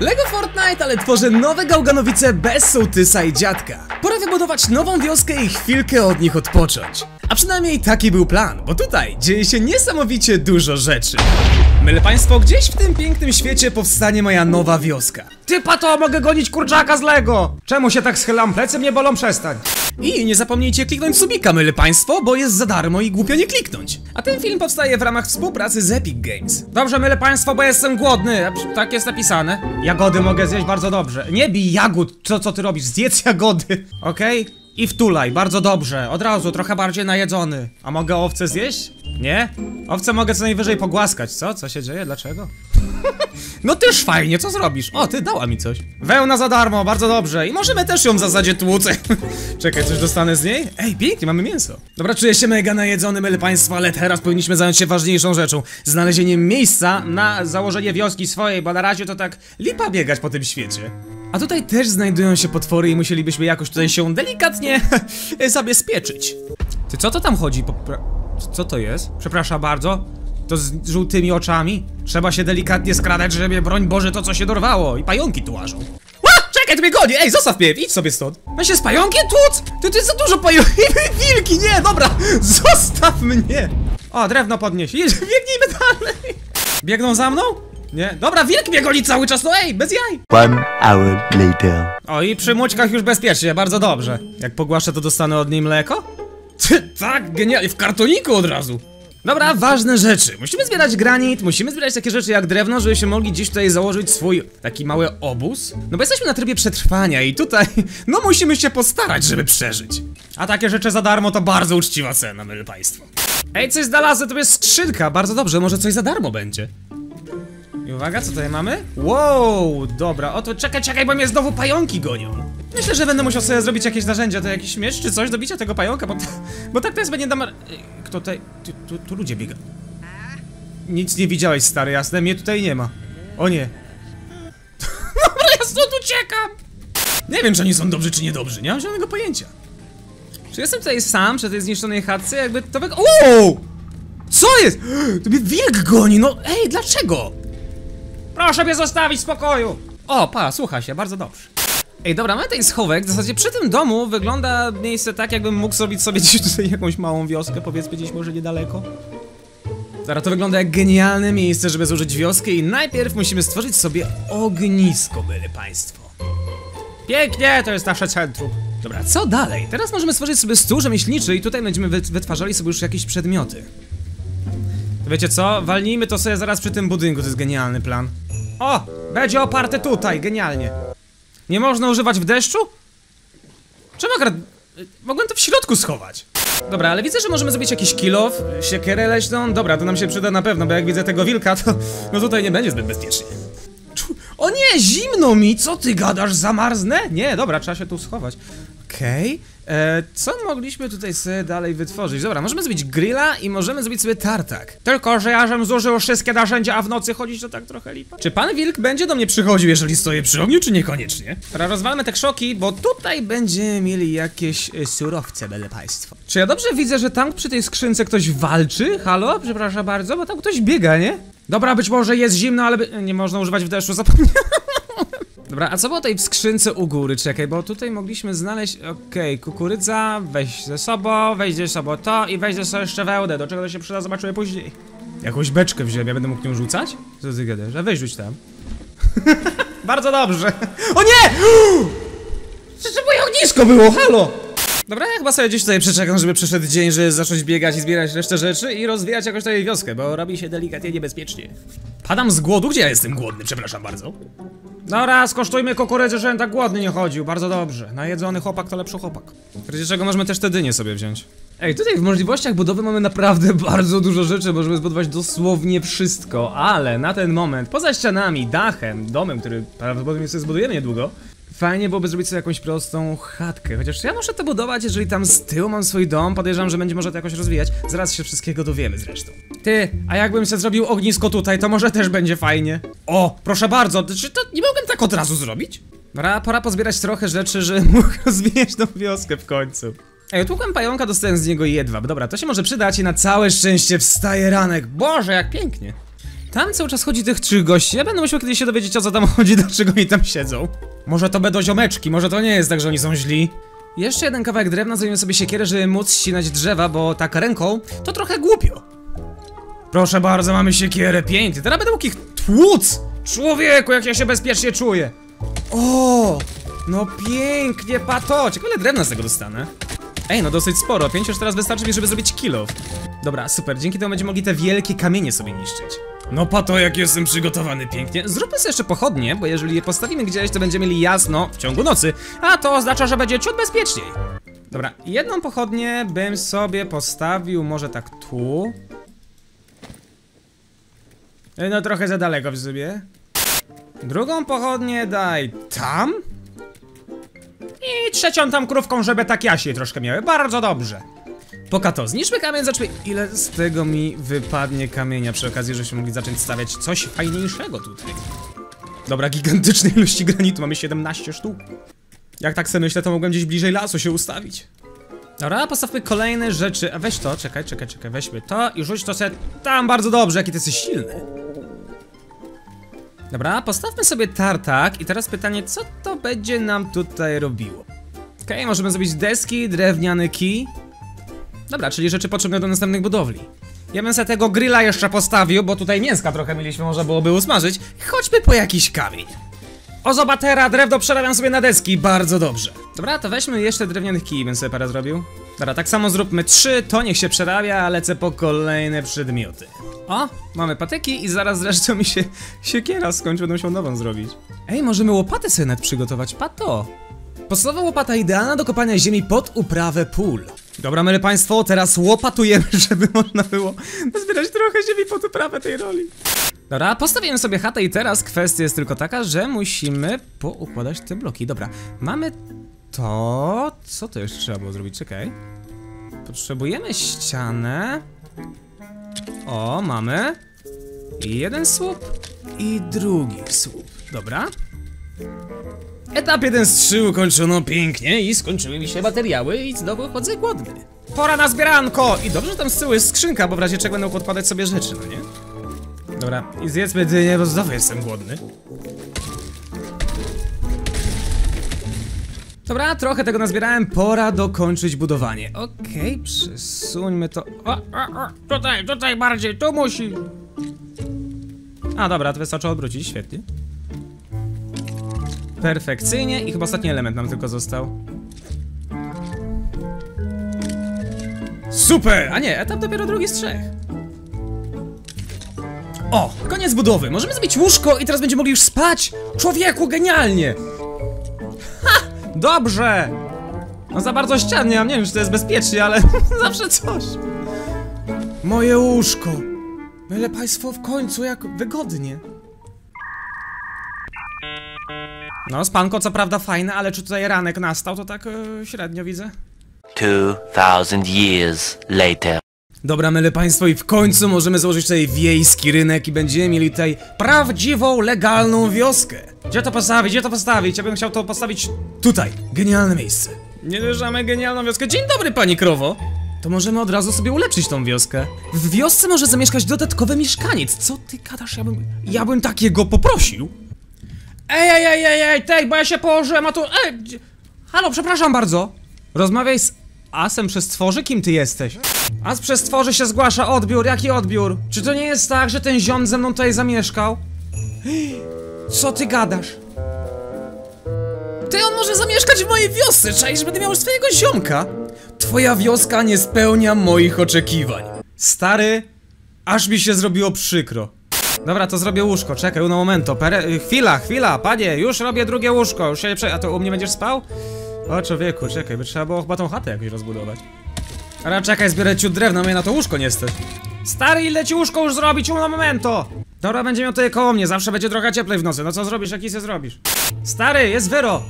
Lego Fortnite, ale tworzę nowe gałganowice bez sołtysa i dziadka. Pora wybudować nową wioskę i chwilkę od nich odpocząć. A przynajmniej taki był plan, bo tutaj dzieje się niesamowicie dużo rzeczy. Myle państwo, gdzieś w tym pięknym świecie powstanie moja nowa wioska. Ty pato, mogę gonić kurczaka z Lego! Czemu się tak schylam? Plecy mnie bolą, przestań. I nie zapomnijcie kliknąć subika, myle państwo, bo jest za darmo i głupio nie kliknąć. A ten film powstaje w ramach współpracy z Epic Games. Dobrze, mylę państwo, bo jestem głodny. Tak jest napisane. Jagody mogę zjeść bardzo dobrze. Nie bij jagód, co, co ty robisz? Zjedz jagody. Okej? I wtulaj, bardzo dobrze. Od razu, trochę bardziej najedzony. A mogę owce zjeść? Nie? Owce mogę co najwyżej pogłaskać, co? Co się dzieje? Dlaczego? No też fajnie, co zrobisz? O, ty dała mi coś. Wełna za darmo, bardzo dobrze. I może Możemy też ją w zasadzie tłuc. Czekaj, coś dostanę z niej? Ej, pięknie, mamy mięso. Dobra, czuję się mega najedzony, myle państwa, ale teraz powinniśmy zająć się ważniejszą rzeczą. Znalezieniem miejsca na założenie wioski swojej, bo na razie to tak lipa biegać po tym świecie. A tutaj też znajdują się potwory i musielibyśmy jakoś tutaj się delikatnie zabezpieczyć. Ty, co to tam chodzi? Popra co to jest? Przepraszam bardzo. To z żółtymi oczami? Trzeba się delikatnie skradać, żeby broń Boże to co się dorwało. I pająki tu łażą. Ła! Czekaj, tu mnie goni! Ej, zostaw mnie! Idź sobie stąd! Ma się z pająkiem tłuc? Ty, ty za dużo pająki! Wilki, nie! Dobra! Zostaw mnie! O, drewno podnieś. Biegnijmy dalej! Biegną za mną? Nie? Dobra, wilk mnie goni cały czas, no ej, bez jaj! One hour later. O, i przy mućkach już bezpiecznie, bardzo dobrze. Jak pogłaszę, to dostanę od niej mleko? Ty, tak, genialnie, w kartoniku od razu! Dobra, ważne rzeczy. Musimy zbierać granit, musimy zbierać takie rzeczy jak drewno, żeby się mogli gdzieś tutaj założyć swój taki mały obóz. No bo jesteśmy na trybie przetrwania i tutaj, no musimy się postarać, żeby przeżyć. A takie rzeczy za darmo to bardzo uczciwa cena, myle państwo. Ej, coś znalazłem, to jest skrzynka, bardzo dobrze, może coś za darmo będzie. Uwaga, co tutaj mamy? Wow, dobra, oto czekaj, czekaj, bo mnie znowu pająki gonią. Myślę, że będę musiał sobie zrobić jakieś narzędzia, to jakiś miecz czy coś do bicia tego pająka, bo, bo tak jest, będzie dam... Kto tutaj... Tu, tu, tu ludzie biega. Nic nie widziałeś, stary, jasne? Mnie tutaj nie ma. O nie. Dobra, ja stąd uciekam! Nie wiem, czy oni są dobrzy, czy niedobrzy, nie mam żadnego pojęcia. Czy jestem tutaj sam przy tej zniszczonej chatce? Jakby to. Wow! Co jest? To mnie wilk goni, no ej, dlaczego? Proszę mnie zostawić w spokoju! O, pa, słucha się, bardzo dobrze. Ej, dobra, mamy tutaj schowek, w zasadzie przy tym domu wygląda miejsce tak, jakbym mógł zrobić sobie gdzieś tutaj jakąś małą wioskę, powiedzmy gdzieś może niedaleko. Dobra, to wygląda jak genialne miejsce, żeby złożyć wioskę i najpierw musimy stworzyć sobie ognisko, byle państwo. Pięknie, to jest nasze centrum. Dobra, co dalej? Teraz możemy stworzyć sobie stół rzemieślniczy i tutaj będziemy wyt- wytwarzali sobie już jakieś przedmioty. To wiecie co? Walnijmy to sobie zaraz przy tym budynku, to jest genialny plan. O! Będzie oparte tutaj, genialnie. Nie można używać w deszczu? Czemu akurat... Mogłem to w środku schować. Dobra, ale widzę, że możemy zrobić jakiś kilof, siekierę leśną. Dobra, to nam się przyda na pewno, bo jak widzę tego wilka, to no tutaj nie będzie zbyt bezpiecznie. O nie, zimno mi! Co ty gadasz, zamarznę? Nie, dobra, trzeba się tu schować. Okej. E, Co mogliśmy tutaj sobie dalej wytworzyć? Dobra, możemy zrobić grilla i możemy zrobić sobie tartak. Tylko, że ja żem zużył wszystkie narzędzia, a w nocy chodzić to tak trochę lipa. Czy pan wilk będzie do mnie przychodził, jeżeli stoję przy ogniu, czy niekoniecznie? Dobra, rozwalmy te krzoki, bo tutaj będziemy mieli jakieś e, surowce, byle państwo. Czy ja dobrze widzę, że tam przy tej skrzynce ktoś walczy? Halo? Przepraszam bardzo, bo tam ktoś biega, nie? Dobra, być może jest zimno, ale by... nie można używać w deszczu, zapomniałem. Dobra, a co było tutaj w skrzynce u góry? Czekaj, bo tutaj mogliśmy znaleźć, okej, kukurydza, weź ze sobą, weź ze sobą to i weź ze sobą jeszcze wełnę, do czego to się przyda, zobaczymy później. Jakąś beczkę wziąłem, ja będę mógł nią rzucać? Co ty gadasz? A weź rzuć tam. Bardzo dobrze. O nie! Przecież moje ognisko było, halo! Dobra, ja chyba sobie gdzieś tutaj przeczekam, żeby przyszedł dzień, żeby zacząć biegać i zbierać resztę rzeczy i rozwijać jakoś tutaj wioskę, bo robi się delikatnie niebezpiecznie. Padam z głodu? Gdzie ja jestem głodny? Przepraszam bardzo. Dobra, skosztujmy kukurydzy, żebym tak głodny nie chodził. Bardzo dobrze. Najedzony chłopak to lepszy chłopak. Razie czego możemy też te dynie sobie wziąć. Ej, tutaj w możliwościach budowy mamy naprawdę bardzo dużo rzeczy, możemy zbudować dosłownie wszystko, ale na ten moment, poza ścianami, dachem, domem, który prawdopodobnie sobie zbudujemy niedługo, fajnie byłoby zrobić sobie jakąś prostą chatkę, chociaż ja muszę to budować, jeżeli tam z tyłu mam swój dom, podejrzewam, że będzie można to jakoś rozwijać, zaraz się wszystkiego dowiemy zresztą. Ty, a jakbym się zrobił ognisko tutaj, to może też będzie fajnie. O, proszę bardzo, Czy to nie mogłem tak od razu zrobić? Pora, pora pozbierać trochę rzeczy, że mógł rozwijać tą wioskę w końcu. Ej, otłukłem pająka, dostałem z niego jedwab. Dobra, to się może przydać i na całe szczęście wstaje ranek. Boże, jak pięknie. Tam cały czas chodzi tych trzech gości. Ja będę musiał kiedyś się dowiedzieć o co tam chodzi, dlaczego oni tam siedzą. Może to będą ziomeczki, może to nie jest tak, że oni są źli. Jeszcze jeden kawałek drewna, zrobimy sobie siekierę, żeby móc ścinać drzewa, bo tak ręką to trochę głupio. Proszę bardzo, mamy siekierę, pięknie. Teraz będę mógł ich tłuc! Człowieku, jak ja się bezpiecznie czuję. O, no pięknie, pato. Ciekawe, ile drewna z tego dostanę. Ej, no dosyć sporo. Pięć już teraz wystarczy mi, żeby zrobić kilo. Dobra, super. Dzięki temu będziemy mogli te wielkie kamienie sobie niszczyć. No pato, jak jestem przygotowany pięknie. Zróbmy sobie jeszcze pochodnie, bo jeżeli je postawimy gdzieś, to będziemy mieli jasno w ciągu nocy. A to oznacza, że będzie ciut bezpieczniej. Dobra, jedną pochodnię bym sobie postawił może tak tu. No trochę za daleko w sobie. Drugą pochodnię daj tam. I trzecią tam krówką, żeby tak jaśnie troszkę miały. Bardzo dobrze. Poka to, zniszczmy kamień, zacznijmy. Ile z tego mi wypadnie kamienia przy okazji, żebyśmy mogli zacząć stawiać coś fajniejszego tutaj. Dobra, gigantycznej ilości granitu, mamy 17 sztuk. Jak tak sobie myślę, to mogłem gdzieś bliżej lasu się ustawić. Dobra, postawmy kolejne rzeczy. A weź to, czekaj, czekaj, czekaj, weźmy to i rzuć to sobie tam bardzo dobrze, jaki ty jesteś silny. Dobra, postawmy sobie tartak i teraz pytanie, co to będzie nam tutaj robiło? Okej, możemy zrobić deski, drewniany kij. Dobra, czyli rzeczy potrzebne do następnych budowli. Ja bym sobie tego grilla jeszcze postawił, bo tutaj mięska trochę mieliśmy, można byłoby usmażyć. Chodźmy po jakiś kamień. O zobatera, drewno przerabiam sobie na deski, bardzo dobrze. Dobra, to weźmy jeszcze drewnianych kij, bym sobie parę zrobił. Dobra, tak samo zróbmy trzy, to niech się przerabia, a lecę po kolejne przedmioty. O, mamy patyki i zaraz zresztą mi się siekiera skończy, będę musiał nową zrobić. Ej, możemy łopatę sobie przygotować, pato. Podstawowa łopata idealna do kopania ziemi pod uprawę pól. Dobra, myle państwo, teraz łopatujemy, żeby można było zbierać trochę ziemi pod uprawę tej roli. Dobra, postawiłem sobie chatę i teraz kwestia jest tylko taka, że musimy poukładać te bloki. Dobra, mamy to... Co to jeszcze trzeba było zrobić? Czekaj. Potrzebujemy ścianę. O, mamy. I jeden słup i drugi słup. Dobra. Etap 1 z 3 ukończono pięknie i skończyły mi się materiały i znowu chodzę głodny. Pora na zbieranko! I dobrze, że tam z tyłu jest skrzynka, bo w razie czego będą podkładać sobie rzeczy, no nie? Dobra, i zjedzmy dynię, bo znowu jestem głodny. Dobra, trochę tego nazbierałem, pora dokończyć budowanie. Okej, przesuńmy to. O, o, o, tutaj, tutaj bardziej, tu musi. A dobra, to wystarczy odwrócić, świetnie. Perfekcyjnie i chyba ostatni element nam tylko został. Super! A nie, etap dopiero drugi z trzech. O, koniec budowy. Możemy zrobić łóżko i teraz będziemy mogli już spać. Człowieku, genialnie! Ha! Dobrze! No za bardzo ścian nie mam, nie wiem czy to jest bezpiecznie, ale zawsze coś. Moje łóżko. Myle państwo w końcu jak wygodnie. No, spanko co prawda fajne, ale czy tutaj ranek nastał, to tak e, średnio widzę. 2000 years later. Dobra, myle państwo, i w końcu możemy założyć tutaj wiejski rynek i będziemy mieli tutaj prawdziwą, legalną wioskę. Gdzie to postawić? Gdzie to postawić? Ja bym chciał to postawić tutaj. Genialne miejsce. Nie wierzamy genialną wioskę. Dzień dobry, pani krowo. To możemy od razu sobie ulepszyć tą wioskę. W wiosce może zamieszkać dodatkowy mieszkaniec. Co ty gadasz? Ja bym, ja bym takiego poprosił. Ej, ej, ej, ej, ej, tej, bo ja się położyłem, a tu... Ej, halo, przepraszam bardzo. Rozmawiaj z Asem przez tworzy, kim ty jesteś? As przez tworzy się zgłasza odbiór, jaki odbiór? Czy to nie jest tak, że ten ziom ze mną tutaj zamieszkał? Co ty gadasz? Ty, on może zamieszkać w mojej wiosce, czaisz, będę miał swojego ziomka? Twoja wioska nie spełnia moich oczekiwań. Stary, aż mi się zrobiło przykro. Dobra, to zrobię łóżko, czekaj, uno momento, pere... y, chwila, chwila, panie, już robię drugie łóżko, już się nie prze... A to u mnie będziesz spał? O człowieku, czekaj, by trzeba było chyba tą chatę jakoś rozbudować. Ale czekaj, zbierę ciut drewna, mnie na to łóżko nie stać. Stary, ile ci łóżko już zrobić, uno momento! Dobra, będzie miał tutaj koło mnie, zawsze będzie trochę cieplej w nocy, no co zrobisz, jaki se zrobisz? Stary, jest wyro!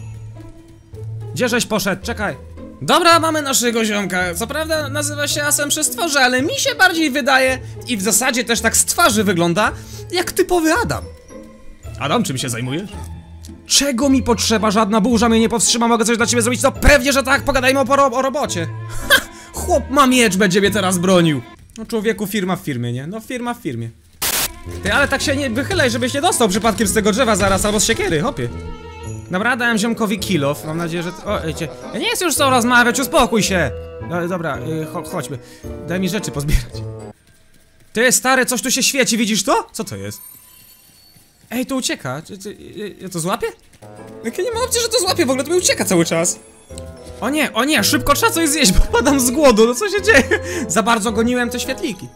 Gdzie żeś poszedł? Czekaj. Dobra, mamy naszego ziomka. Co prawda nazywa się Asem przez twarze, ale mi się bardziej wydaje i w zasadzie też tak z twarzy wygląda jak typowy Adam. Adam, czym się zajmujesz? Czego mi potrzeba? Żadna burza mnie nie powstrzyma, mogę coś dla ciebie zrobić? No pewnie, że tak, pogadajmy o, poro- o robocie. Ha! Chłop ma miecz, będzie mnie teraz bronił. No człowieku, firma w firmie, nie? No firma w firmie. Ty, ale tak się nie wychylaj, żebyś nie dostał przypadkiem z tego drzewa zaraz, albo z siekiery, hopie. Dobra, dałem ziomkowi kilof, mam nadzieję, że... O, ejcie. Ja nie chcę już tobą rozmawiać, uspokój się! No, dobra, y, cho chodźmy. Daj mi rzeczy pozbierać. Ty, stary, coś tu się świeci, widzisz to? Co to jest? Ej, to ucieka. Czy, y, ja to złapię? Jak ja nie ma opcji, że to złapię, w ogóle to mi ucieka cały czas. O nie, o nie, szybko trzeba coś zjeść, bo padam z głodu, no co się dzieje? Za bardzo goniłem te świetliki.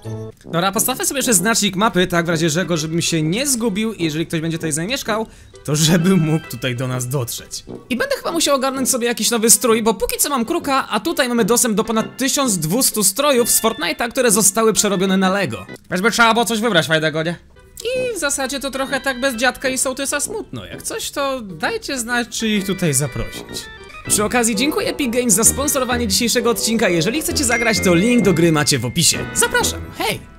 Dobra, postawmy sobie jeszcze znacznik mapy, tak w razie czego, żebym się nie zgubił i jeżeli ktoś będzie tutaj zamieszkał, to żeby mógł tutaj do nas dotrzeć. I będę chyba musiał ogarnąć sobie jakiś nowy strój, bo póki co mam kruka, a tutaj mamy dostęp do ponad 1200 strojów z Fortnite'a, które zostały przerobione na Lego. Weźby trzeba było coś wybrać fajnego, nie? I w zasadzie to trochę tak bez dziadka i sołtysa smutno. Jak coś, to dajcie znać, czy ich tutaj zaprosić. Przy okazji dziękuję Epic Games za sponsorowanie dzisiejszego odcinka. Jeżeli chcecie zagrać, to link do gry macie w opisie. Zapraszam, hej!